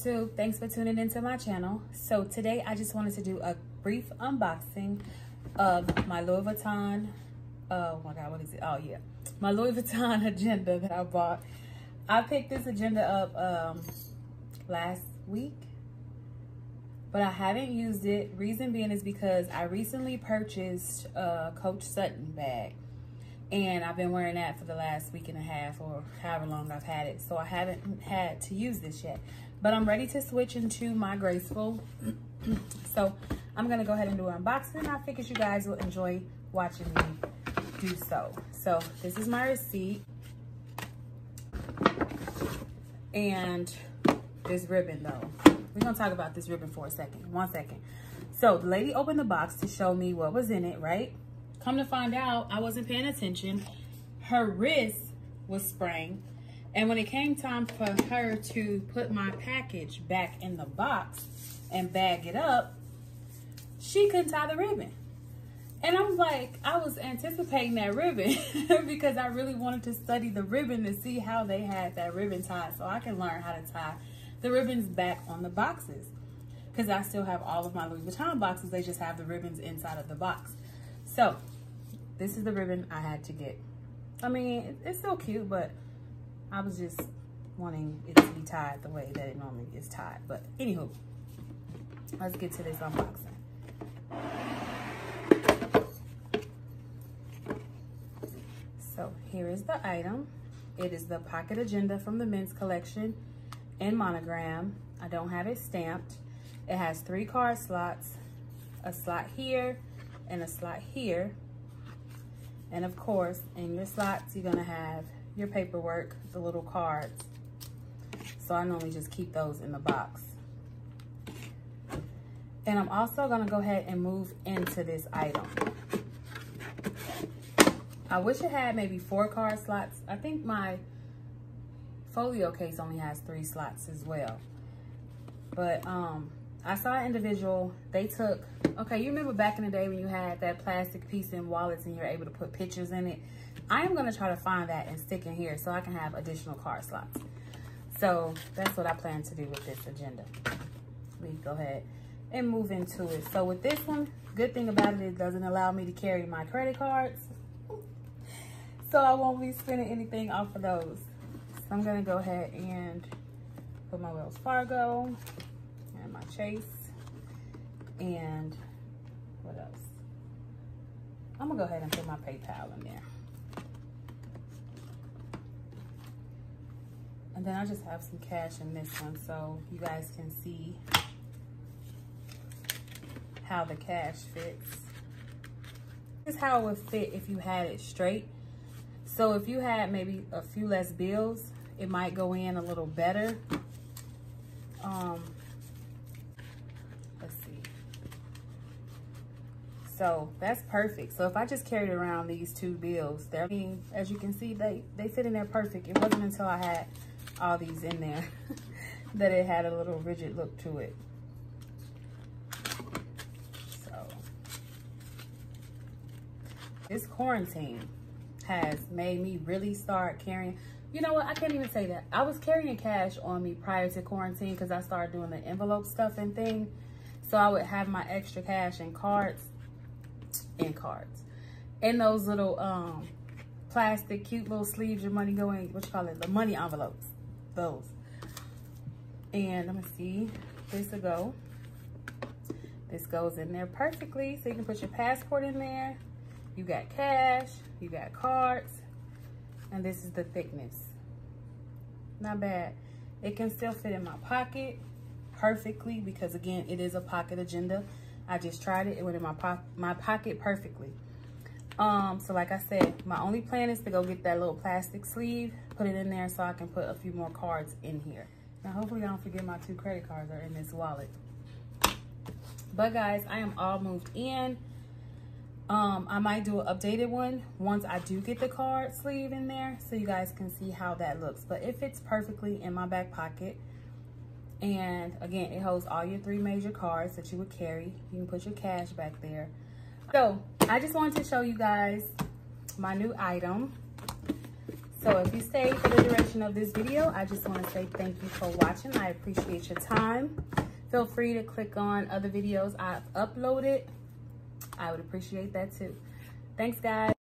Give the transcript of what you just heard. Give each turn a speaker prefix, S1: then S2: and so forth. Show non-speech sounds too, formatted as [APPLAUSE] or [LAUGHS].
S1: YouTube? Thanks for tuning into my channel. So today I just wanted to do a brief unboxing of my Louis Vuitton, oh my God, what is it? Oh yeah, my Louis Vuitton [LAUGHS] agenda that I bought. I picked this agenda up um, last week, but I haven't used it. Reason being is because I recently purchased a Coach Sutton bag. And I've been wearing that for the last week and a half or however long I've had it. So I haven't had to use this yet. But I'm ready to switch into my Graceful. [CLEARS THROAT] so I'm going to go ahead and do an unboxing. I figured you guys will enjoy watching me do so. So this is my receipt. And this ribbon though. We're going to talk about this ribbon for a second. One second. So the lady opened the box to show me what was in it, right? Come to find out, I wasn't paying attention. Her wrist was sprained. And when it came time for her to put my package back in the box and bag it up, she couldn't tie the ribbon. And I'm like, I was anticipating that ribbon [LAUGHS] because I really wanted to study the ribbon to see how they had that ribbon tied so I can learn how to tie the ribbons back on the boxes. Because I still have all of my Louis Vuitton boxes, they just have the ribbons inside of the box. So this is the ribbon I had to get. I mean, it's still cute, but I was just wanting it to be tied the way that it normally is tied. But anywho, let's get to this unboxing. So here is the item. It is the pocket agenda from the men's collection in monogram. I don't have it stamped. It has three card slots, a slot here, and a slot here. And of course, in your slots, you're gonna have your paperwork, the little cards. So I normally just keep those in the box. And I'm also gonna go ahead and move into this item. I wish it had maybe four card slots. I think my folio case only has three slots as well. But um, I saw an individual, they took, okay, you remember back in the day when you had that plastic piece in wallets and you're able to put pictures in it? I am gonna try to find that and stick in here so I can have additional card slots. So that's what I plan to do with this agenda. Me go ahead and move into it. So with this one, good thing about it, it doesn't allow me to carry my credit cards. So I won't be spending anything off of those. So I'm gonna go ahead and put my Wells Fargo, and my Chase, and what else? I'm gonna go ahead and put my PayPal in there. And then I just have some cash in this one so you guys can see how the cash fits. This is how it would fit if you had it straight. So if you had maybe a few less bills, it might go in a little better. Um, let's see. So that's perfect. So if I just carried around these two bills, they're being, as you can see, they, they fit in there perfect. It wasn't until I had all these in there [LAUGHS] that it had a little rigid look to it. So this quarantine has made me really start carrying, you know what, I can't even say that. I was carrying cash on me prior to quarantine because I started doing the envelope stuff and thing. So I would have my extra cash and cards and cards. And those little um, plastic, cute little sleeves your money going, what you call it, the money envelopes, those. And let me see, this will go. This goes in there perfectly. So you can put your passport in there. You got cash, you got cards, and this is the thickness. Not bad. It can still fit in my pocket perfectly because again, it is a pocket agenda. I just tried it. It went in my, po my pocket perfectly. Um, so like I said, my only plan is to go get that little plastic sleeve, put it in there so I can put a few more cards in here. Now, hopefully I don't forget my two credit cards are in this wallet. But guys, I am all moved in. Um, I might do an updated one once I do get the card sleeve in there so you guys can see how that looks. But it fits perfectly in my back pocket. And again, it holds all your three major cards that you would carry. You can put your cash back there. So I just wanted to show you guys my new item. So if you stayed for the duration of this video, I just want to say thank you for watching. I appreciate your time. Feel free to click on other videos I've uploaded. I would appreciate that too. Thanks, guys.